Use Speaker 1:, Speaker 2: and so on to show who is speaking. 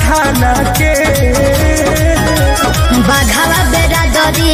Speaker 1: থানাকে
Speaker 2: বাঘালা বেড়া দরি